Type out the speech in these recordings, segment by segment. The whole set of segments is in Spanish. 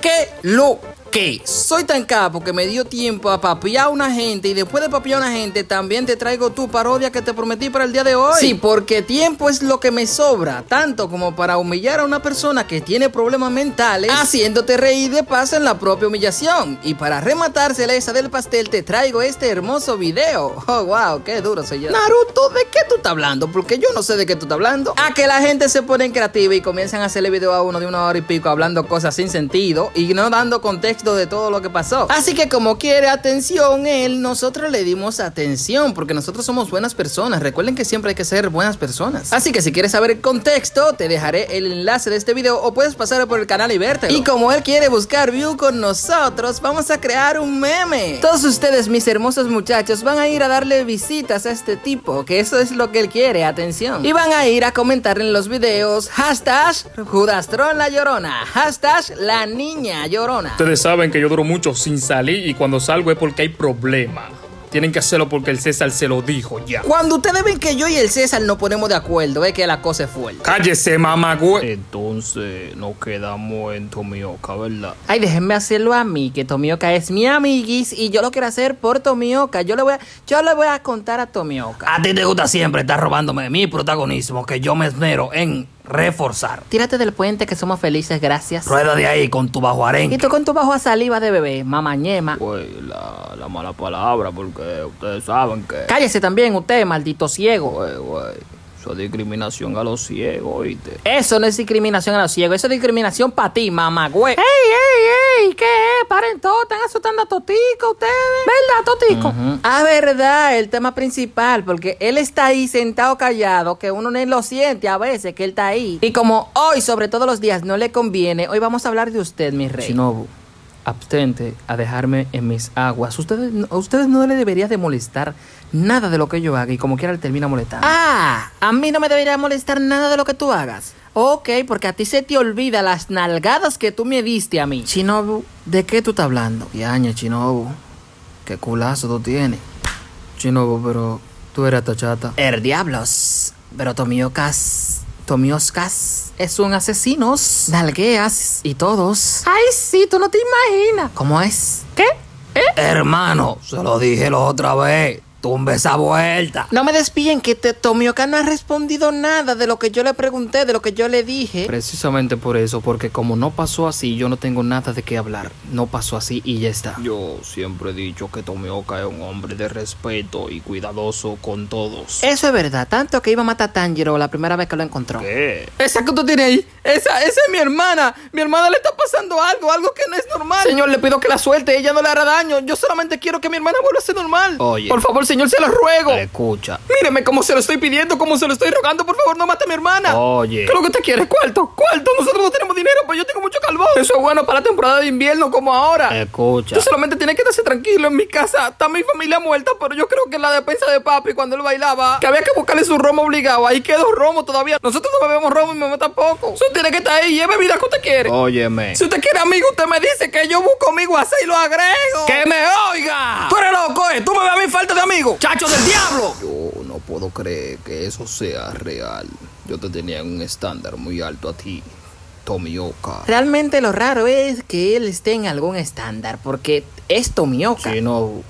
¿Qué lo que? Soy tan capo que me dio tiempo a papiar a una gente y después de papiar a una gente también te traigo tu parodia que te prometí para el día de hoy. Sí, porque tiempo es lo que me sobra, tanto como para humillar a una persona que tiene problemas mentales, haciéndote reír de paso en la propia humillación. Y para rematársela esa del pastel te traigo este hermoso video. Oh, wow, qué duro soy yo. Naruto, ¿de qué tú estás hablando? Porque yo no sé de qué tú estás hablando. A que la gente se pone en creativa y comienzan a hacerle video a uno de una hora y pico hablando cosas sin sentido y no dando contexto de todo lo que pasó. Así que como quiere atención él, nosotros le dimos atención porque nosotros somos buenas personas. Recuerden que siempre hay que ser buenas personas. Así que si quieres saber el contexto, te dejaré el enlace de este video o puedes pasar por el canal y verte. Y como él quiere buscar view con nosotros, vamos a crear un meme. Todos ustedes, mis hermosos muchachos, van a ir a darle visitas a este tipo, que eso es lo que él quiere, atención. Y van a ir a comentar en los videos hashtag Judastron la llorona, hashtag la niña llorona. Ustedes saben que yo duro mucho sin salir y cuando salgo es porque hay problema. Tienen que hacerlo porque el César se lo dijo ya. Cuando ustedes ven que yo y el César no ponemos de acuerdo, es que la cosa es fuerte. Cállese, mamagüe. Entonces nos quedamos en Tomioka, ¿verdad? Ay, déjenme hacerlo a mí, que Tomioka es mi amiguis y yo lo quiero hacer por Tomioka. Yo le voy a, yo le voy a contar a Tomioka. A ti te gusta siempre estar robándome mi protagonismo que yo me esmero en reforzar. Tírate del puente que somos felices, gracias. Rueda de ahí con tu bajo arenque. Y tú con tu bajo a saliva de bebé, mamañema. Güey, la, la mala palabra, porque ustedes saben que. Cállese también usted, maldito ciego. Güey, güey. Eso es discriminación a los ciegos, ¿oíste? Eso no es discriminación a los ciegos, eso es discriminación para ti, mamá, güey. ¡Ey, ey, ey! Paren todo, están asustando a Totico ustedes. ¿Verdad, Totico? Ah, verdad, el tema principal, porque él está ahí sentado callado, que uno ni lo siente a veces que él está ahí. Y como hoy, sobre todos los días, no le conviene, hoy vamos a hablar de usted, mi rey. Shinobu, abstente a dejarme en mis aguas. Ustedes, a ustedes no le debería de molestar nada de lo que yo haga y como quiera él termina molestando. Ah, a mí no me debería molestar nada de lo que tú hagas. Ok, porque a ti se te olvida las nalgadas que tú me diste a mí. Shinobu, ¿de qué tú estás hablando? Yaña, Shinobu. Qué culazo tú tienes. Shinobu, pero tú eres tachata. Er diablos. Pero Tomiocas. Tomioscas es un asesino. Nalgueas y todos. Ay, sí, tú no te imaginas. ¿Cómo es? ¿Qué? ¿Eh? Hermano, se lo dije la otra vez. Tumbe esa vuelta. No me despiden que te, Tomioka no ha respondido nada de lo que yo le pregunté, de lo que yo le dije. Precisamente por eso, porque como no pasó así, yo no tengo nada de qué hablar. No pasó así y ya está. Yo siempre he dicho que Tomioka es un hombre de respeto y cuidadoso con todos. Eso es verdad, tanto que iba a matar a Tanjiro la primera vez que lo encontró. ¿Qué? Esa que tú tienes ahí, esa, esa es mi hermana. Mi hermana le está pasando algo, algo que no es normal. Señor, le pido que la suelte, ella no le hará daño. Yo solamente quiero que mi hermana vuelva a ser normal. Oye. Por favor, señor, se lo ruego. Escucha. Míreme cómo se lo estoy pidiendo, cómo se lo estoy rogando. Por favor, no mate a mi hermana. Oye. ¿Qué es lo que usted quiere? ¿Cuánto? ¿Cuánto? Nosotros no tenemos dinero, pero yo tengo mucho calvo. Eso es bueno para la temporada de invierno como ahora. Escucha. Tú solamente tienes que estarse tranquilo. En mi casa está mi familia muerta, pero yo creo que en la despensa de papi, cuando él bailaba, que había que buscarle su romo obligado. Ahí quedó romo todavía. Nosotros no bebemos romo y mi mamá tampoco. Eso tiene que estar ahí y es bebida que usted quiere. Óyeme. Si usted quiere amigo, usted me dice que yo busco amigo así y lo agrego. ¡Que me oiga! Tú eres loco, ¿eh? Tú me ves a mi falta de amigo. ¡Chacho del diablo! Yo no puedo creer que eso sea real. Yo te tenía en un estándar muy alto a ti, Tomioka. Realmente lo raro es que él esté en algún estándar, porque es Tomioka. Si no,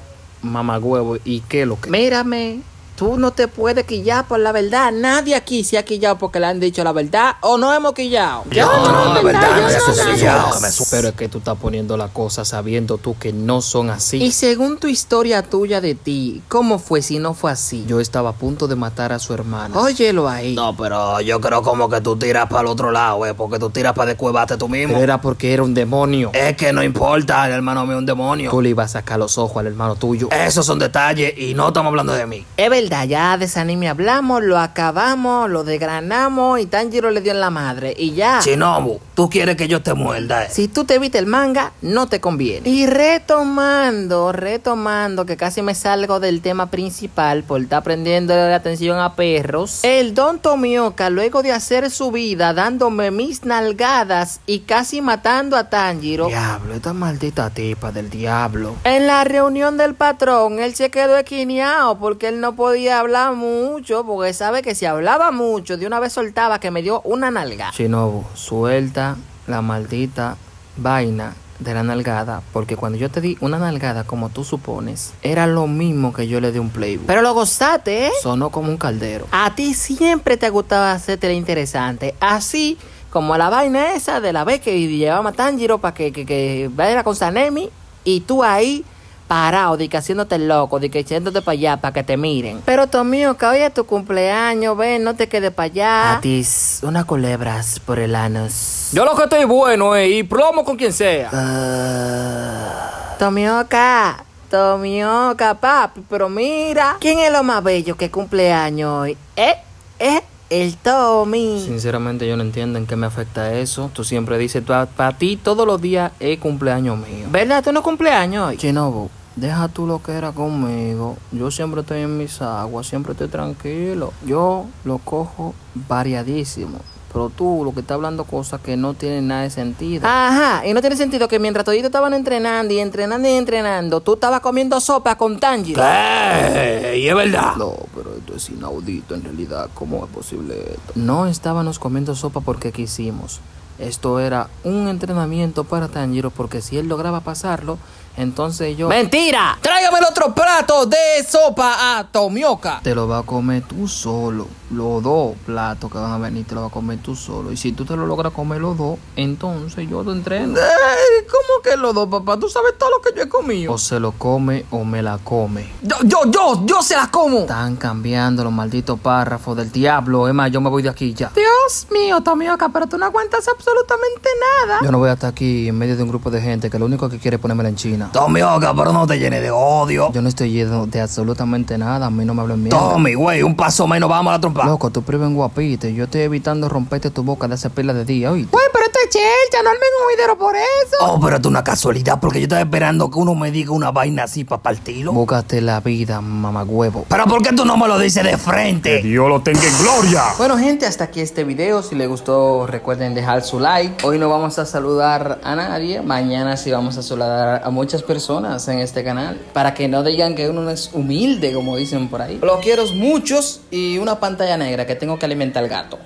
mamagüevo, ¿y qué es lo que? Mírame, tú no te puedes quillar por la verdad. Nadie aquí se ha quillado porque le han dicho la verdad o no hemos quillado. Yo no, de verdad, yo no no, no, no. su- Pero es que tú estás poniendo la cosa sabiendo tú que no son así. Y según tu historia tuya de ti, ¿cómo fue si no fue así? Yo estaba a punto de matar a su hermana. Óyelo ahí. No, pero yo creo como que tú tiras para el otro lado, eh, porque tú tiras para descuevarte tú mismo. Pero era porque era un demonio. Es que no importa, el hermano mío es un demonio. Tú le ibas a sacar los ojos al hermano tuyo. Esos son detalles y no estamos hablando de mí. Es verdad, ya de ese anime hablamos, lo acabamos, lo desgranamos y Tanjiro le dio en la madre. Y ya. Shinobu, tú quieres que yo te muerda. eh. Si tú te viste el manga, no te conviene. Y retomando, retomando, que casi me salgo del tema principal por estar prendiendo la atención a perros. El Don Tomioka, luego de hacer su vida dándome mis nalgadas y casi matando a Tanjiro. Diablo, esta maldita tipa del diablo. En la reunión del patrón, él se quedó esquineado porque él no podía hablar mucho, porque sabe que si hablaba mucho, de una vez soltaba que me dio una nalga. Shinobu, suelta la maldita vaina de la nalgada, porque cuando yo te di una nalgada como tú supones, era lo mismo que yo le di un playboy. Pero lo gozaste, ¿eh? Sonó como un caldero. A ti siempre te gustaba hacerte la interesante. Así como la vaina esa de la vez que llevaba a Tanjiro para que, que, que vaya con Sanemi y tú ahí parado, de que haciéndote loco, de que echándote para allá para que te miren. Pero Tomio, que hoy es tu cumpleaños, ven, no te quedes para allá. Atis, una culebras por el anos. Yo lo que estoy bueno, eh, y plomo con quien sea. Tomioka, Tomioka, papi, pero mira, ¿quién es lo más bello que cumpleaños hoy? ¿Eh? ¿Eh? El Tommy. Sinceramente yo no entiendo en qué me afecta eso. Tú siempre dices, para ti todos los días es cumpleaños mío. ¿Verdad? ¿Tú no cumpleaños hoy? Chinobu, deja tú lo que era conmigo. Yo siempre estoy en mis aguas, siempre estoy tranquilo. Yo lo cojo variadísimo. Pero tú lo que estás hablando cosas que no tienen nada de sentido. Ajá, y no tiene sentido que mientras todos estaban entrenando y entrenando y entrenando, tú estabas comiendo sopa con Tanjiro. ¿Qué? Y es verdad. No, pero esto es inaudito en realidad. ¿Cómo es posible esto? No estábamos comiendo sopa porque quisimos. Esto era un entrenamiento para Tanjiro porque si él lograba pasarlo, entonces yo... ¡Mentira! ¡Tráigame el otro plato de sopa a Tomioka! Te lo va a comer tú solo. Los dos platos que van a venir te lo vas a comer tú solo. Y si tú te lo logras comer los dos, entonces yo lo entreno. Ey, ¿Cómo que los dos, papá? ¿Tú sabes todo lo que yo he comido? O se lo come o me la come. Yo, yo, yo, yo se las como. Están cambiando los malditos párrafos del diablo. Es más, yo me voy de aquí ya. Dios mío, Tomioka, pero tú no aguantas absolutamente nada. Yo no voy a estar aquí en medio de un grupo de gente que lo único que quiere es ponérmela en China. Tomioka, pero no te llenes de odio. Yo no estoy lleno de absolutamente nada. A mí no me hablen mierda. Tommy, güey, un paso menos, vamos a la trompa. Loco, tú priven guapito. y Yo estoy evitando romperte tu boca de hace pila de día, oíste. Güey, pero esto es chelcha, no armen un video por eso. Oh, pero esto es una casualidad, porque yo estaba esperando que uno me diga una vaina así para partirlo. Búscate la vida, mamagüevo. Pero ¿por qué tú no me lo dices de frente? Dios lo tenga en gloria. Bueno, gente, hasta aquí este video. Si les gustó, recuerden dejar su like. Hoy no vamos a saludar a nadie. Mañana sí vamos a saludar a muchas personas en este canal. Para que no digan que uno no es humilde, como dicen por ahí. Los quiero muchos y una negra que tengo que alimentar al gato.